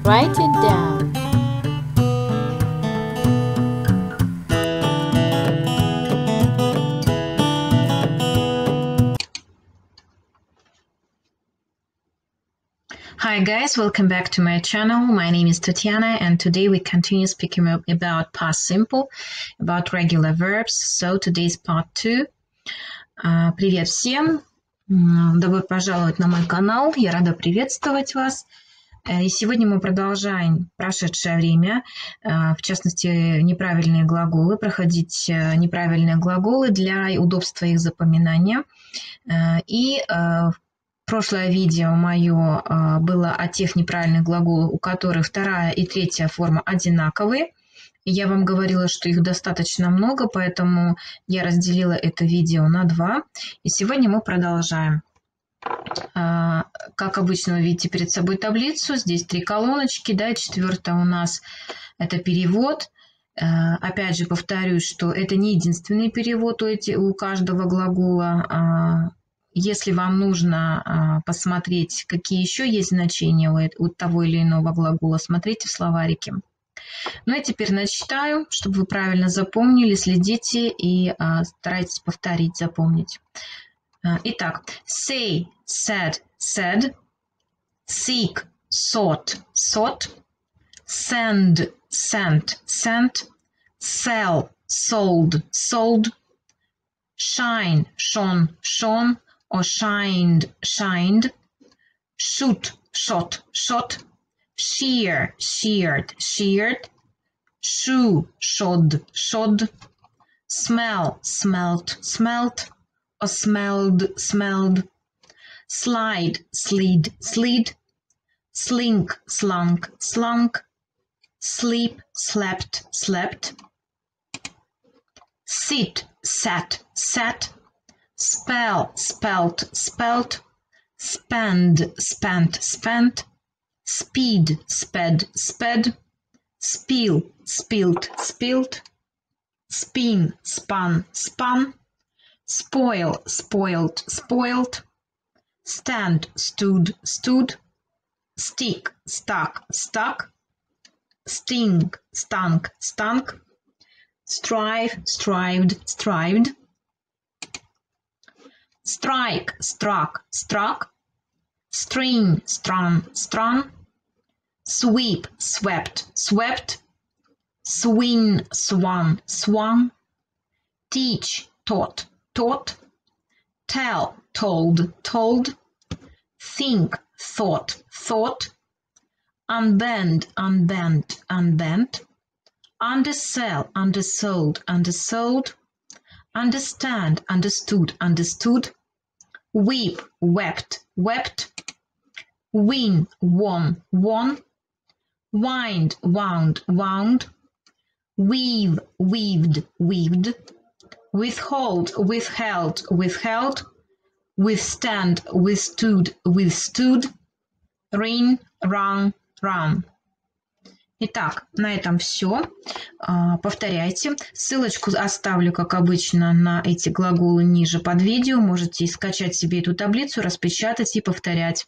Write it down. Hi guys, welcome back to my channel. My name is Tatiana and today we continue speaking about past simple, about regular verbs. So today's part 2. Uh, привет всем! Добро пожаловать на мой канал. Я рада приветствовать вас. Э, И сегодня мы продолжаем прошедшее время, э, в частности, неправильные глаголы, проходить э, неправильные глаголы для удобства их запоминания. И прошлое видео мое было о тех неправильных глаголах, у которых вторая и третья форма одинаковые. Я вам говорила, что их достаточно много, поэтому я разделила это видео на два. И сегодня мы продолжаем. А, как обычно, вы видите перед собой таблицу. Здесь три колоночки, да, четвертая у нас это перевод. А, опять же, повторюсь, что это не единственный перевод у, эти, у каждого глагола. А, если вам нужно посмотреть, какие еще есть значения у того или иного глагола, смотрите в словарике. Ну и теперь начитаю, чтобы вы правильно запомнили, следите и старайтесь повторить, запомнить. Итак, say, said, said, seek, sought, sought, send, sent, sent, sell, sold, sold, shine, shone, shone, or shined, shined, shoot, shot, shot, shear, sheared, sheared, shoe, shod, shod, smell, smelt, smelt, or smelled, smelled, slide, slid, slid, slink, slunk, slunk, sleep, slept, slept, sit, sat, sat, spell, spelt, spelt, spend, spent, spent, speed, sped, sped, spill, spilt, spilt, spin, spun, spun, spoil, spoiled, spoiled, stand, stood, stood, stick, stuck, stuck, sting, stunk, stunk, strive, strived, strived, strike, struck, struck, string, strung, strung, sweep, swept, swept, swing, swung, swung, teach, taught, taught, tell, told, told, think, thought, thought, unbend, unbent, unbent, undersell, undersold, undersold, understand, understood, understood, weep, wept, wept, win, won, won, wind, wound, wound, weave, weaved, weaved, withhold, withheld, withheld, withstand, withstood, withstood, ring, run, run. Итак, на этом все. Повторяйте. Ссылочку оставлю, как обычно, на эти глаголы ниже под видео. Можете скачать себе эту таблицу, распечатать и повторять.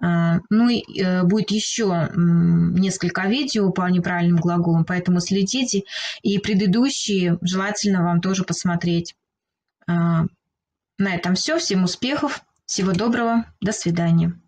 Ну и э, будет еще несколько видео по неправильным глаголам, поэтому следите. И предыдущие желательно вам тоже посмотреть. На этом все. Всем успехов. Всего доброго. До свидания.